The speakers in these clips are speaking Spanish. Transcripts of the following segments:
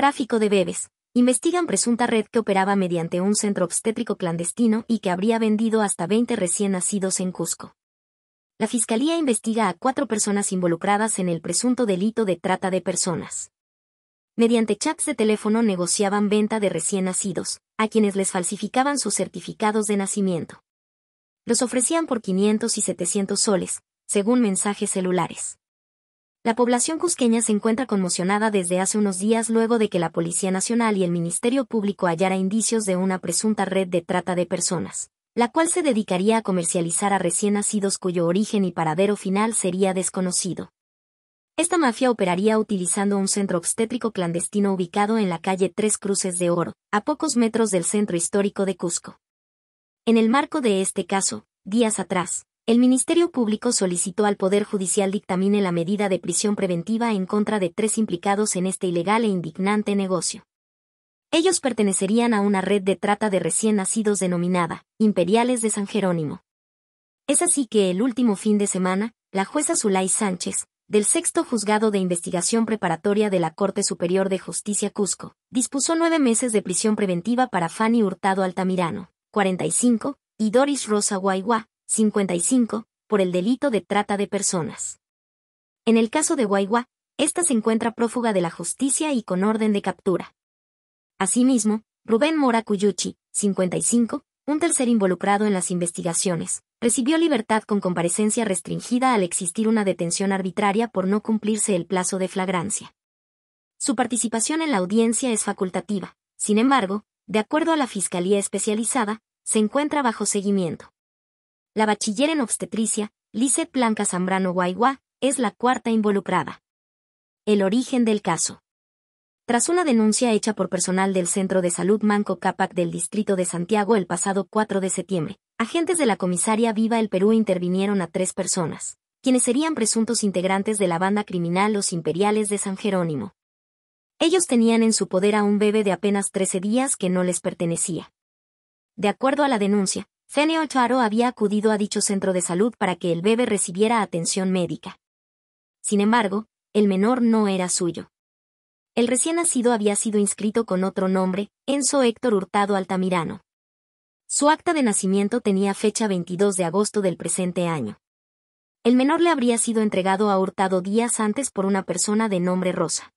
Tráfico de bebés. Investigan presunta red que operaba mediante un centro obstétrico clandestino y que habría vendido hasta 20 recién nacidos en Cusco. La Fiscalía investiga a cuatro personas involucradas en el presunto delito de trata de personas. Mediante chats de teléfono negociaban venta de recién nacidos, a quienes les falsificaban sus certificados de nacimiento. Los ofrecían por 500 y 700 soles, según mensajes celulares. La población cusqueña se encuentra conmocionada desde hace unos días luego de que la Policía Nacional y el Ministerio Público hallara indicios de una presunta red de trata de personas, la cual se dedicaría a comercializar a recién nacidos cuyo origen y paradero final sería desconocido. Esta mafia operaría utilizando un centro obstétrico clandestino ubicado en la calle Tres Cruces de Oro, a pocos metros del centro histórico de Cusco. En el marco de este caso, días atrás, el Ministerio Público solicitó al Poder Judicial dictamine la medida de prisión preventiva en contra de tres implicados en este ilegal e indignante negocio. Ellos pertenecerían a una red de trata de recién nacidos denominada Imperiales de San Jerónimo. Es así que el último fin de semana, la jueza Zulay Sánchez, del sexto juzgado de investigación preparatoria de la Corte Superior de Justicia Cusco, dispuso nueve meses de prisión preventiva para Fanny Hurtado Altamirano, 45, y Doris Rosa Guaiguá, 55, por el delito de trata de personas. En el caso de Guaigua, ésta se encuentra prófuga de la justicia y con orden de captura. Asimismo, Rubén Mora Cuyuchi, 55, un tercer involucrado en las investigaciones, recibió libertad con comparecencia restringida al existir una detención arbitraria por no cumplirse el plazo de flagrancia. Su participación en la audiencia es facultativa, sin embargo, de acuerdo a la Fiscalía Especializada, se encuentra bajo seguimiento. La bachiller en obstetricia, Lizeth Blanca Zambrano Guaiguá, es la cuarta involucrada. El origen del caso. Tras una denuncia hecha por personal del Centro de Salud Manco Cápac del Distrito de Santiago el pasado 4 de septiembre, agentes de la comisaria Viva el Perú intervinieron a tres personas, quienes serían presuntos integrantes de la banda criminal Los Imperiales de San Jerónimo. Ellos tenían en su poder a un bebé de apenas 13 días que no les pertenecía. De acuerdo a la denuncia, Fene Charo había acudido a dicho centro de salud para que el bebé recibiera atención médica. Sin embargo, el menor no era suyo. El recién nacido había sido inscrito con otro nombre, Enzo Héctor Hurtado Altamirano. Su acta de nacimiento tenía fecha 22 de agosto del presente año. El menor le habría sido entregado a Hurtado días antes por una persona de nombre Rosa.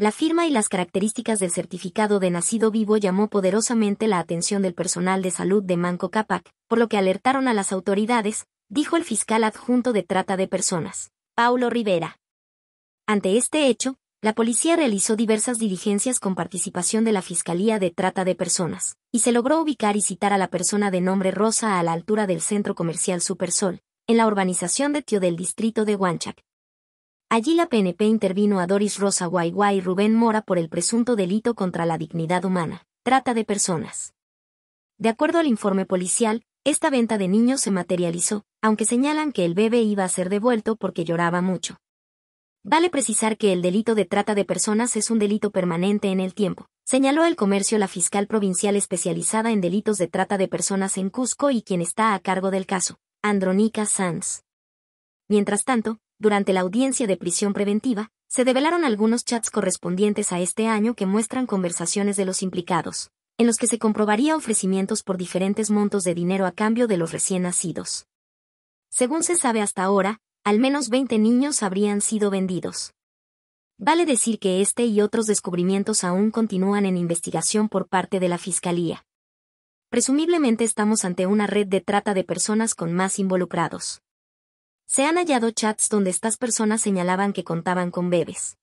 La firma y las características del certificado de nacido vivo llamó poderosamente la atención del personal de salud de Manco Cápac, por lo que alertaron a las autoridades, dijo el fiscal adjunto de trata de personas, Paulo Rivera. Ante este hecho, la policía realizó diversas diligencias con participación de la Fiscalía de Trata de Personas, y se logró ubicar y citar a la persona de nombre Rosa a la altura del centro comercial Supersol, en la urbanización de Tío del distrito de Huanchac. Allí la PNP intervino a Doris Rosa Guaiguá y Rubén Mora por el presunto delito contra la dignidad humana, trata de personas. De acuerdo al informe policial, esta venta de niños se materializó, aunque señalan que el bebé iba a ser devuelto porque lloraba mucho. Vale precisar que el delito de trata de personas es un delito permanente en el tiempo, señaló el comercio la fiscal provincial especializada en delitos de trata de personas en Cusco y quien está a cargo del caso, Andronica Sanz. Mientras tanto, durante la audiencia de prisión preventiva, se develaron algunos chats correspondientes a este año que muestran conversaciones de los implicados, en los que se comprobaría ofrecimientos por diferentes montos de dinero a cambio de los recién nacidos. Según se sabe hasta ahora, al menos 20 niños habrían sido vendidos. Vale decir que este y otros descubrimientos aún continúan en investigación por parte de la Fiscalía. Presumiblemente estamos ante una red de trata de personas con más involucrados. Se han hallado chats donde estas personas señalaban que contaban con bebés.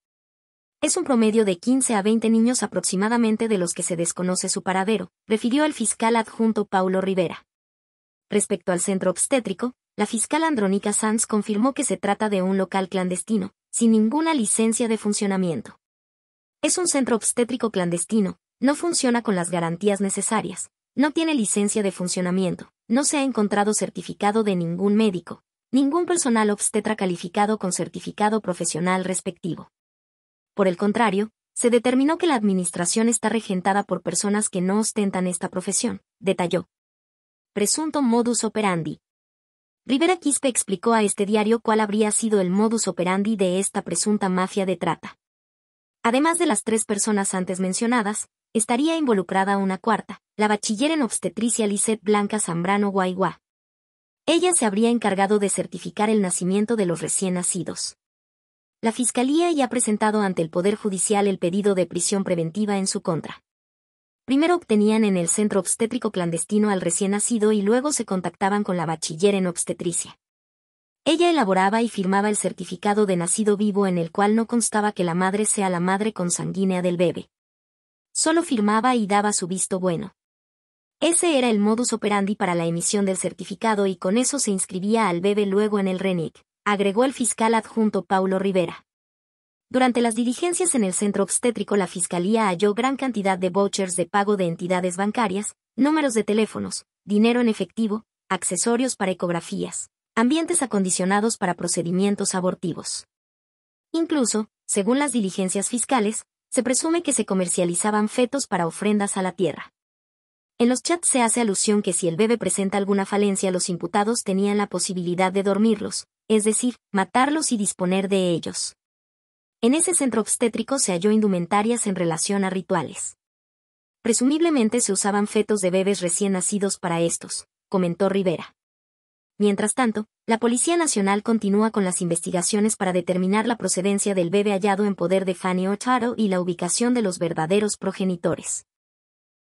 Es un promedio de 15 a 20 niños aproximadamente de los que se desconoce su paradero, refirió el fiscal adjunto Paulo Rivera. Respecto al centro obstétrico, la fiscal Andrónica Sanz confirmó que se trata de un local clandestino, sin ninguna licencia de funcionamiento. Es un centro obstétrico clandestino, no funciona con las garantías necesarias, no tiene licencia de funcionamiento, no se ha encontrado certificado de ningún médico, ningún personal obstetra calificado con certificado profesional respectivo. Por el contrario, se determinó que la administración está regentada por personas que no ostentan esta profesión, detalló. Presunto modus operandi. Rivera Quispe explicó a este diario cuál habría sido el modus operandi de esta presunta mafia de trata. Además de las tres personas antes mencionadas, estaría involucrada una cuarta, la bachiller en obstetricia Lisette Blanca Zambrano Guaiguá. Ella se habría encargado de certificar el nacimiento de los recién nacidos. La Fiscalía ya ha presentado ante el Poder Judicial el pedido de prisión preventiva en su contra. Primero obtenían en el centro obstétrico clandestino al recién nacido y luego se contactaban con la bachiller en obstetricia. Ella elaboraba y firmaba el certificado de nacido vivo en el cual no constaba que la madre sea la madre consanguínea del bebé. Solo firmaba y daba su visto bueno. Ese era el modus operandi para la emisión del certificado y con eso se inscribía al bebé luego en el RENIC, agregó el fiscal adjunto Paulo Rivera. Durante las diligencias en el centro obstétrico la Fiscalía halló gran cantidad de vouchers de pago de entidades bancarias, números de teléfonos, dinero en efectivo, accesorios para ecografías, ambientes acondicionados para procedimientos abortivos. Incluso, según las diligencias fiscales, se presume que se comercializaban fetos para ofrendas a la tierra. En los chats se hace alusión que si el bebé presenta alguna falencia los imputados tenían la posibilidad de dormirlos, es decir, matarlos y disponer de ellos. En ese centro obstétrico se halló indumentarias en relación a rituales. Presumiblemente se usaban fetos de bebés recién nacidos para estos, comentó Rivera. Mientras tanto, la Policía Nacional continúa con las investigaciones para determinar la procedencia del bebé hallado en poder de Fanny Ocharo y la ubicación de los verdaderos progenitores.